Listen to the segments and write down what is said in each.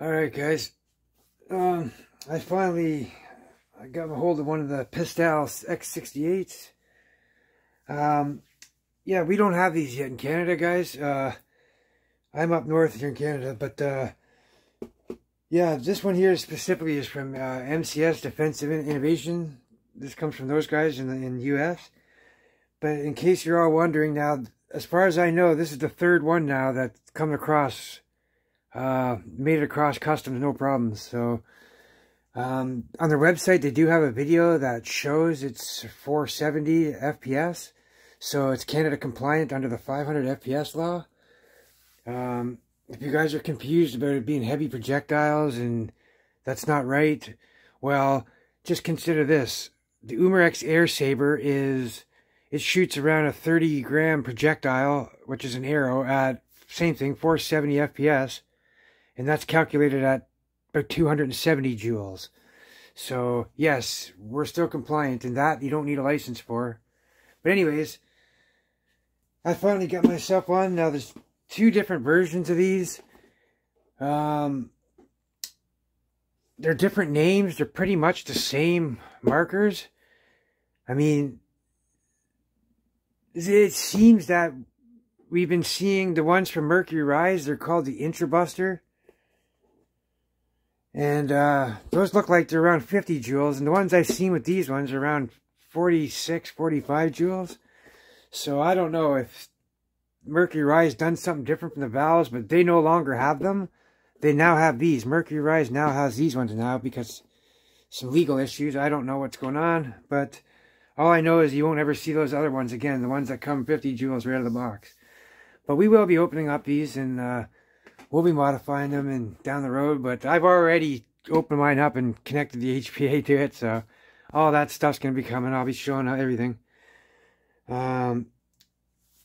Alright guys, um, I finally I got a hold of one of the Pistelle X68s. Um, yeah, we don't have these yet in Canada, guys. Uh, I'm up north here in Canada, but uh, yeah, this one here specifically is from uh, MCS Defensive Innovation. This comes from those guys in the in the U.S. But in case you're all wondering now, as far as I know, this is the third one now that's come across uh, made it across customs, no problems. So, um, on their website, they do have a video that shows it's 470 FPS. So it's Canada compliant under the 500 FPS law. Um, if you guys are confused about it being heavy projectiles and that's not right, well, just consider this. The Umarex Air Saber is, it shoots around a 30 gram projectile, which is an arrow at, same thing, 470 FPS and that's calculated at about 270 joules. So, yes, we're still compliant, and that you don't need a license for. But anyways, I finally got myself one. Now, there's two different versions of these. Um, they're different names. They're pretty much the same markers. I mean, it seems that we've been seeing the ones from Mercury Rise. They're called the Intrabuster. And uh, those look like they're around 50 joules. And the ones I've seen with these ones are around 46, 45 joules. So I don't know if Mercury Rise done something different from the valves, but they no longer have them. They now have these. Mercury Rise now has these ones now because some legal issues. I don't know what's going on, but all I know is you won't ever see those other ones again, the ones that come 50 joules right out of the box. But we will be opening up these and uh, we'll be modifying them and down the road, but I've already opened mine up and connected the HPA to it, so all that stuff's going to be coming. I'll be showing everything. Um,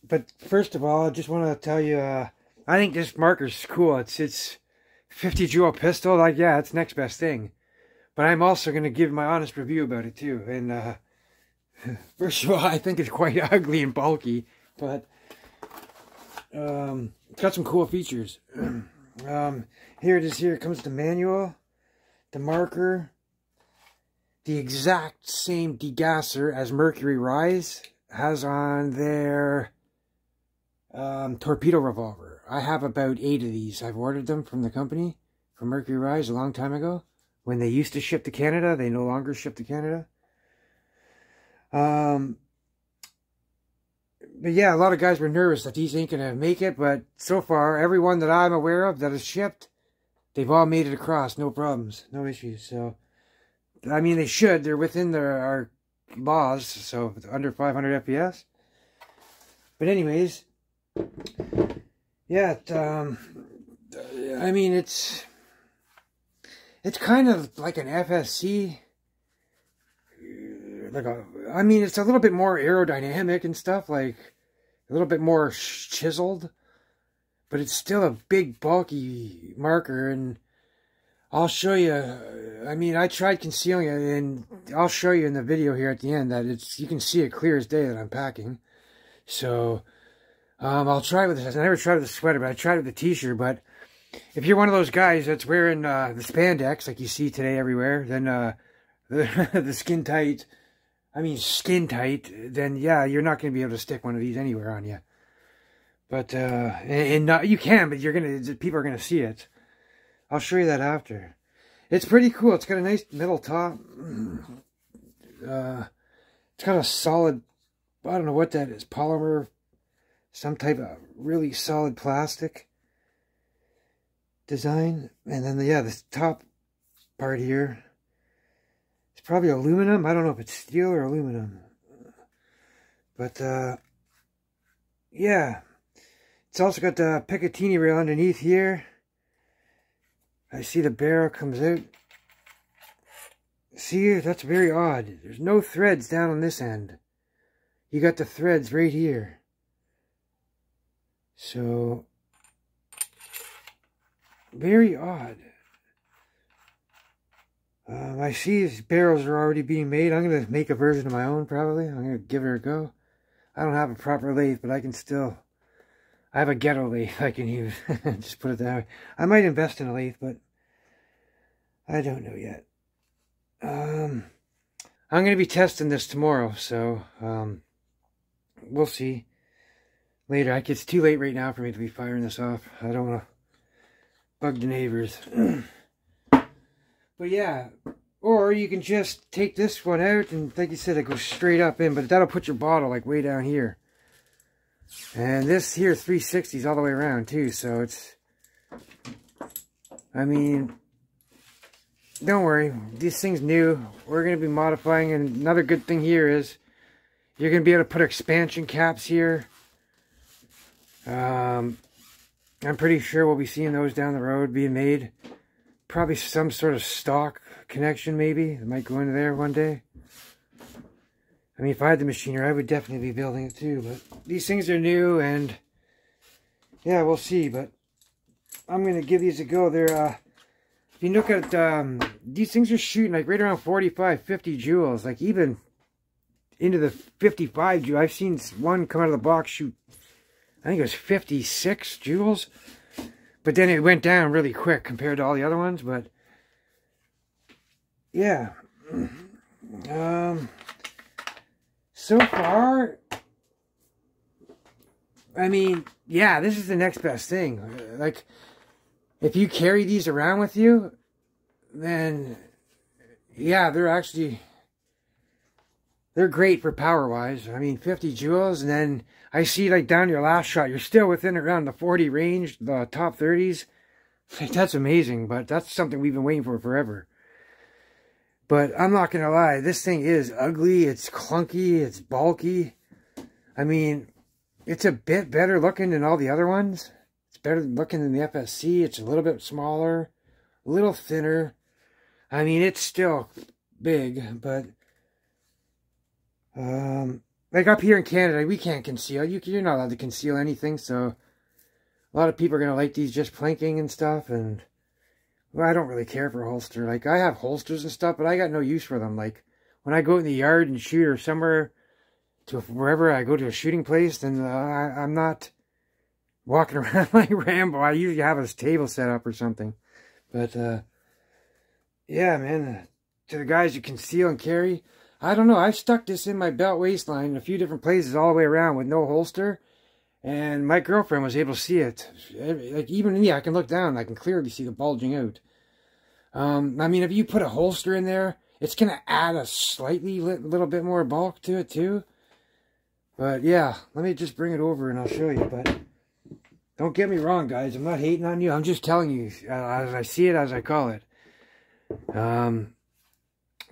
but first of all, I just want to tell you, uh, I think this marker's cool. It's, it's 50 joule pistol. Like, yeah, it's next best thing. But I'm also going to give my honest review about it, too. And, uh, first of all, I think it's quite ugly and bulky, but, um, it's got some cool features. um, here it is here. Comes the manual, the marker, the exact same degasser as Mercury Rise has on their um, torpedo revolver. I have about eight of these. I've ordered them from the company, from Mercury Rise, a long time ago. When they used to ship to Canada, they no longer ship to Canada. Um, but yeah, a lot of guys were nervous that these ain't going to make it, but so far, everyone that I'm aware of that has shipped, they've all made it across, no problems, no issues. So, I mean, they should. They're within their, our laws, so under 500 FPS. But anyways, yeah, it, um, I mean, it's, it's kind of like an FSC, like a I mean, it's a little bit more aerodynamic and stuff, like a little bit more chiseled, but it's still a big, bulky marker, and I'll show you, I mean, I tried concealing it, and I'll show you in the video here at the end that it's, you can see it clear as day that I'm packing, so, um, I'll try with this, I never tried with the sweater, but I tried with the t-shirt, but if you're one of those guys that's wearing, uh, the spandex, like you see today everywhere, then, uh, the, the skin tight, I mean, skin tight, then yeah, you're not going to be able to stick one of these anywhere on you. But, uh, and, and not, you can, but you're going to, people are going to see it. I'll show you that after. It's pretty cool. It's got a nice metal top. Uh, it's got a solid, I don't know what that is, polymer, some type of really solid plastic design. And then, the, yeah, the top part here probably aluminum. I don't know if it's steel or aluminum. But, uh, yeah. It's also got the Picatinny rail underneath here. I see the barrel comes out. See, that's very odd. There's no threads down on this end. You got the threads right here. So, very odd. Um, I see these barrels are already being made. I'm going to make a version of my own, probably. I'm going to give it a go. I don't have a proper lathe, but I can still... I have a ghetto lathe I can use. Just put it that way. I might invest in a lathe, but I don't know yet. Um, I'm going to be testing this tomorrow, so um, we'll see later. I, it's too late right now for me to be firing this off. I don't want to bug the neighbors. but yeah, or you can just take this one out and like you said, it goes straight up in, but that'll put your bottle like way down here. And this here 360s all the way around too, so it's, I mean, don't worry, this thing's new. We're going to be modifying, and another good thing here is you're going to be able to put expansion caps here. Um, I'm pretty sure we'll be seeing those down the road being made. Probably some sort of stock connection, maybe. It might go into there one day. I mean, if I had the machinery, I would definitely be building it too. But these things are new, and yeah, we'll see. But I'm going to give these a go. They're, uh, if you look at, um, these things are shooting like right around 45, 50 joules. Like even into the 55 joules. I've seen one come out of the box shoot, I think it was 56 joules. But then it went down really quick compared to all the other ones. But yeah. Um, so far, I mean, yeah, this is the next best thing. Like, if you carry these around with you, then, yeah, they're actually, they're great for power-wise. I mean, 50 joules, and then I see, like, down your last shot, you're still within around the 40 range, the top 30s. Like, that's amazing, but that's something we've been waiting for forever. But I'm not going to lie, this thing is ugly, it's clunky, it's bulky. I mean, it's a bit better looking than all the other ones. It's better looking than the FSC. It's a little bit smaller, a little thinner. I mean, it's still big, but... Um, like up here in Canada, we can't conceal. You, you're not allowed to conceal anything, so... A lot of people are going to like these just planking and stuff, and... Well, I don't really care for holster. Like, I have holsters and stuff, but I got no use for them. Like, when I go in the yard and shoot or somewhere to wherever I go to a shooting place, then uh, I, am not walking around like Rambo. I usually have a table set up or something. But, uh, yeah, man, to the guys you conceal and carry, I don't know. I've stuck this in my belt waistline in a few different places all the way around with no holster. And my girlfriend was able to see it. Like, even me, I can look down. I can clearly see the bulging out. Um, I mean, if you put a holster in there, it's going to add a slightly li little bit more bulk to it, too. But, yeah, let me just bring it over and I'll show you. But don't get me wrong, guys. I'm not hating on you. I'm just telling you uh, as I see it, as I call it. Um,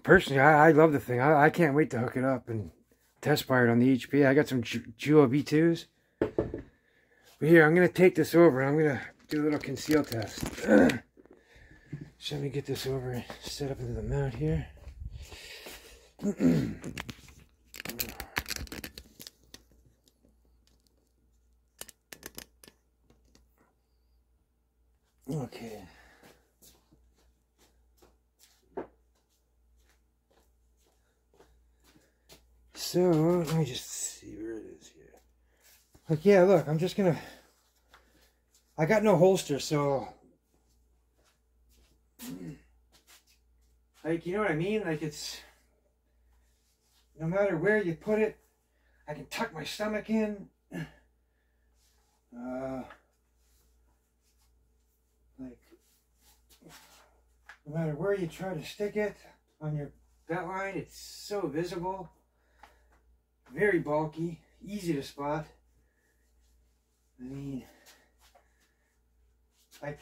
personally, I, I love the thing. I, I can't wait to hook it up and test fire it on the HP. I got some Juo B2s. But here, I'm going to take this over. I'm going to do a little conceal test. so let me get this over and set up into the mount here. okay. So, let me just see where it is here. Like, yeah, look, I'm just gonna... I got no holster, so... Like, you know what I mean? Like, it's... No matter where you put it, I can tuck my stomach in. Uh, like, no matter where you try to stick it on your belt line, it's so visible. Very bulky, easy to spot. I mean, like,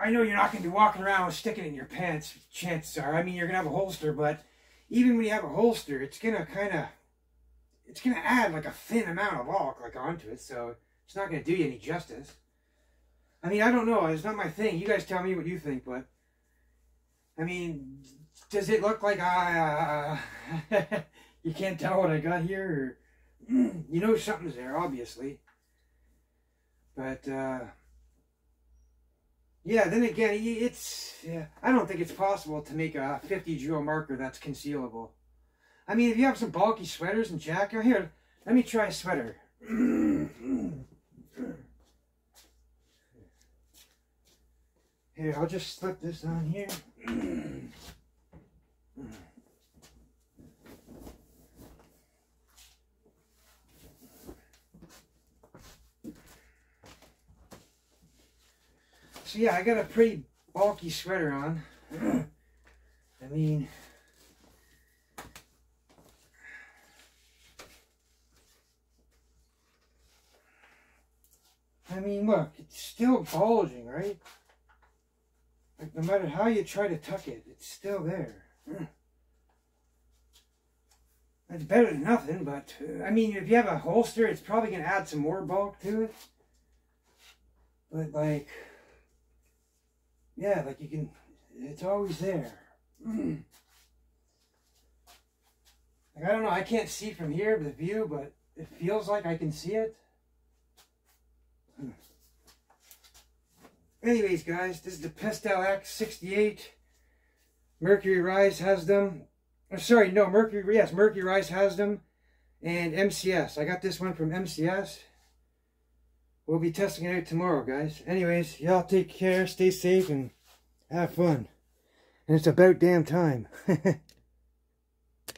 I know you're not going to be walking around with sticking in your pants, chances are. I mean, you're going to have a holster, but even when you have a holster, it's going to kind of, it's going to add like a thin amount of bulk like onto it, so it's not going to do you any justice. I mean, I don't know. It's not my thing. You guys tell me what you think, but I mean, does it look like I, uh, you can't tell what I got here? Or, you know something's there, obviously. But, uh, yeah, then again, it's, yeah, I don't think it's possible to make a 50 joule marker that's concealable. I mean, if you have some bulky sweaters and jacket, here, let me try a sweater. Here, I'll just slip this on here. Yeah, I got a pretty bulky sweater on. I mean, I mean, look, it's still bulging, right? Like, no matter how you try to tuck it, it's still there. That's better than nothing, but, uh, I mean, if you have a holster, it's probably going to add some more bulk to it. But, like, yeah, like you can, it's always there. like, I don't know, I can't see from here, the view, but it feels like I can see it. Anyways, guys, this is the Pistelle X68. Mercury Rise has them. Oh, sorry, no, Mercury, yes, Mercury Rise has them. And MCS. I got this one from MCS. We'll be testing it out tomorrow, guys. Anyways, y'all take care, stay safe, and have fun. And it's about damn time.